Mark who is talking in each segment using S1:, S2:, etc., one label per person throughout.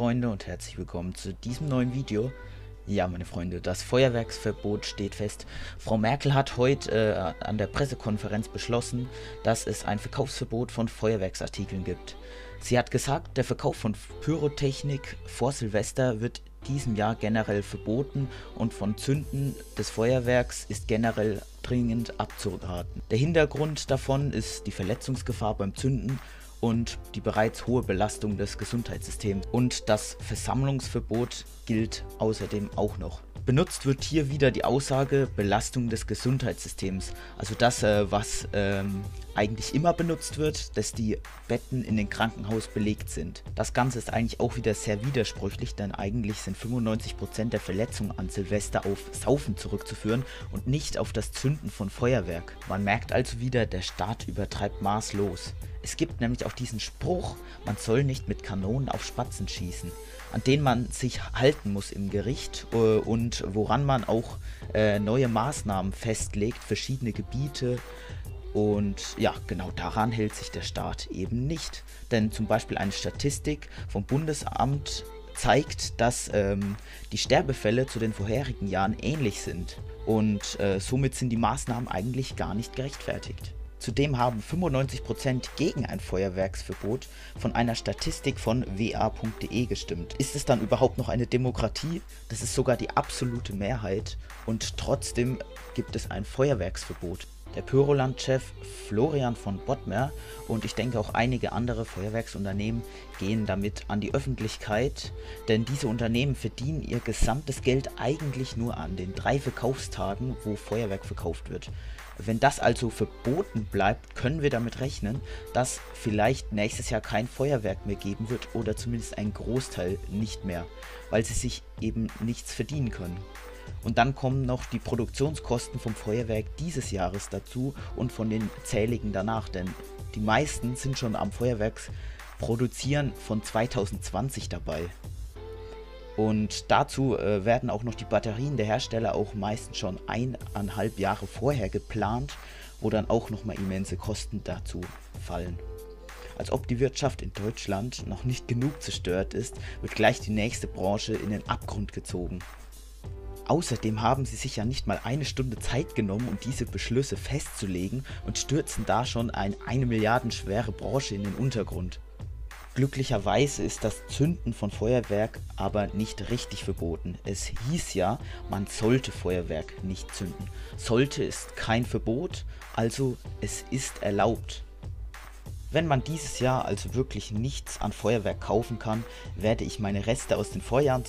S1: Freunde und herzlich willkommen zu diesem neuen Video. Ja, meine Freunde, das Feuerwerksverbot steht fest. Frau Merkel hat heute äh, an der Pressekonferenz beschlossen, dass es ein Verkaufsverbot von Feuerwerksartikeln gibt. Sie hat gesagt, der Verkauf von Pyrotechnik vor Silvester wird diesem Jahr generell verboten und von Zünden des Feuerwerks ist generell dringend abzuraten. Der Hintergrund davon ist die Verletzungsgefahr beim Zünden und die bereits hohe Belastung des Gesundheitssystems. Und das Versammlungsverbot gilt außerdem auch noch. Benutzt wird hier wieder die Aussage Belastung des Gesundheitssystems. Also das, äh, was ähm, eigentlich immer benutzt wird, dass die Betten in den Krankenhaus belegt sind. Das Ganze ist eigentlich auch wieder sehr widersprüchlich, denn eigentlich sind 95% der Verletzungen an Silvester auf Saufen zurückzuführen und nicht auf das Zünden von Feuerwerk. Man merkt also wieder, der Staat übertreibt maßlos. Es gibt nämlich auch diesen Spruch, man soll nicht mit Kanonen auf Spatzen schießen, an den man sich halten muss im Gericht äh, und woran man auch äh, neue Maßnahmen festlegt, verschiedene Gebiete. Und ja, genau daran hält sich der Staat eben nicht. Denn zum Beispiel eine Statistik vom Bundesamt zeigt, dass ähm, die Sterbefälle zu den vorherigen Jahren ähnlich sind. Und äh, somit sind die Maßnahmen eigentlich gar nicht gerechtfertigt. Zudem haben 95% gegen ein Feuerwerksverbot von einer Statistik von wa.de gestimmt. Ist es dann überhaupt noch eine Demokratie? Das ist sogar die absolute Mehrheit und trotzdem gibt es ein Feuerwerksverbot. Der Pyroland-Chef Florian von Bottmer und ich denke auch einige andere Feuerwerksunternehmen gehen damit an die Öffentlichkeit, denn diese Unternehmen verdienen ihr gesamtes Geld eigentlich nur an den drei Verkaufstagen, wo Feuerwerk verkauft wird. Wenn das also verboten bleibt, können wir damit rechnen, dass vielleicht nächstes Jahr kein Feuerwerk mehr geben wird oder zumindest ein Großteil nicht mehr, weil sie sich eben nichts verdienen können. Und dann kommen noch die Produktionskosten vom Feuerwerk dieses Jahres dazu und von den zähligen danach, denn die meisten sind schon am Feuerwerksproduzieren von 2020 dabei. Und dazu äh, werden auch noch die Batterien der Hersteller auch meistens schon eineinhalb Jahre vorher geplant, wo dann auch nochmal immense Kosten dazu fallen. Als ob die Wirtschaft in Deutschland noch nicht genug zerstört ist, wird gleich die nächste Branche in den Abgrund gezogen. Außerdem haben sie sich ja nicht mal eine Stunde Zeit genommen, um diese Beschlüsse festzulegen und stürzen da schon eine eine Milliarden schwere Branche in den Untergrund. Glücklicherweise ist das Zünden von Feuerwerk aber nicht richtig verboten. Es hieß ja, man sollte Feuerwerk nicht zünden. Sollte ist kein Verbot, also es ist erlaubt. Wenn man dieses Jahr also wirklich nichts an Feuerwerk kaufen kann, werde ich meine Reste aus den Vorjahren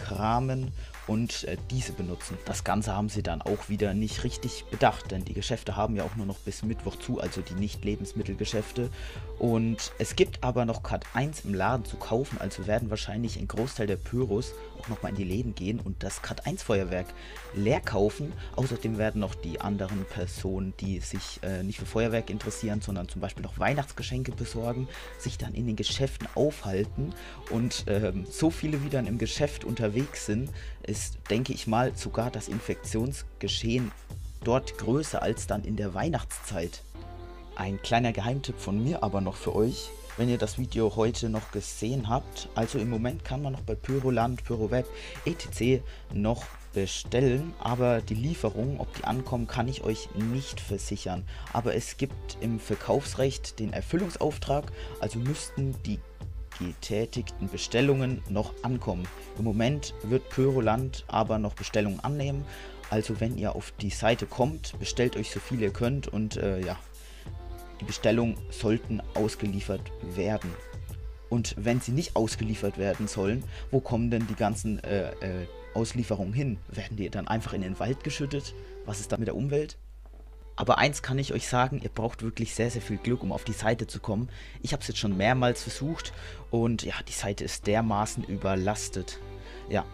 S1: zusammenkramen und äh, diese benutzen. Das Ganze haben sie dann auch wieder nicht richtig bedacht, denn die Geschäfte haben ja auch nur noch bis Mittwoch zu, also die Nicht-Lebensmittelgeschäfte. Und es gibt aber noch Cut 1 im Laden zu kaufen, also werden wahrscheinlich ein Großteil der Pyros auch nochmal in die Läden gehen und das Cut 1 Feuerwerk leer kaufen. Außerdem werden noch die anderen Personen, die sich äh, nicht für Feuerwerk interessieren, sondern zum Beispiel noch Weihnachtsgeschenke besorgen, sich dann in den Geschäften aufhalten und ähm, so viele wie dann im Geschäft unterwegs sind, ist, denke ich mal, sogar das Infektionsgeschehen dort größer als dann in der Weihnachtszeit. Ein kleiner Geheimtipp von mir aber noch für euch, wenn ihr das Video heute noch gesehen habt. Also im Moment kann man noch bei Pyroland, Pyroweb, etc. noch bestellen, aber die Lieferung, ob die ankommen, kann ich euch nicht versichern. Aber es gibt im Verkaufsrecht den Erfüllungsauftrag, also müssten die getätigten Bestellungen noch ankommen. Im Moment wird Pyroland aber noch Bestellungen annehmen. Also wenn ihr auf die Seite kommt, bestellt euch so viel ihr könnt und äh, ja, die Bestellungen sollten ausgeliefert werden. Und wenn sie nicht ausgeliefert werden sollen, wo kommen denn die ganzen äh, äh, Auslieferungen hin? Werden die dann einfach in den Wald geschüttet? Was ist da mit der Umwelt? Aber eins kann ich euch sagen, ihr braucht wirklich sehr, sehr viel Glück, um auf die Seite zu kommen. Ich habe es jetzt schon mehrmals versucht und ja, die Seite ist dermaßen überlastet. Ja,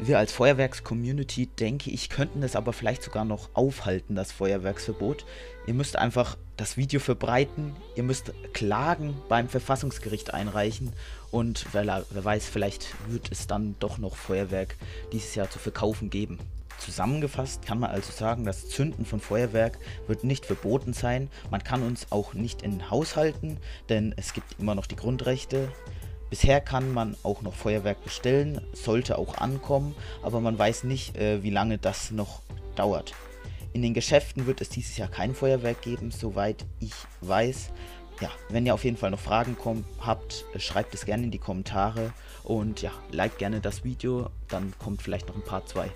S1: wir als Feuerwerks-Community, denke ich, könnten es aber vielleicht sogar noch aufhalten, das Feuerwerksverbot. Ihr müsst einfach das Video verbreiten, ihr müsst Klagen beim Verfassungsgericht einreichen und wer, wer weiß, vielleicht wird es dann doch noch Feuerwerk dieses Jahr zu verkaufen geben. Zusammengefasst kann man also sagen, das Zünden von Feuerwerk wird nicht verboten sein. Man kann uns auch nicht in Haus halten, denn es gibt immer noch die Grundrechte. Bisher kann man auch noch Feuerwerk bestellen, sollte auch ankommen, aber man weiß nicht, äh, wie lange das noch dauert. In den Geschäften wird es dieses Jahr kein Feuerwerk geben, soweit ich weiß. Ja, wenn ihr auf jeden Fall noch Fragen kommt, habt, schreibt es gerne in die Kommentare und ja, liked gerne das Video, dann kommt vielleicht noch ein Part 2.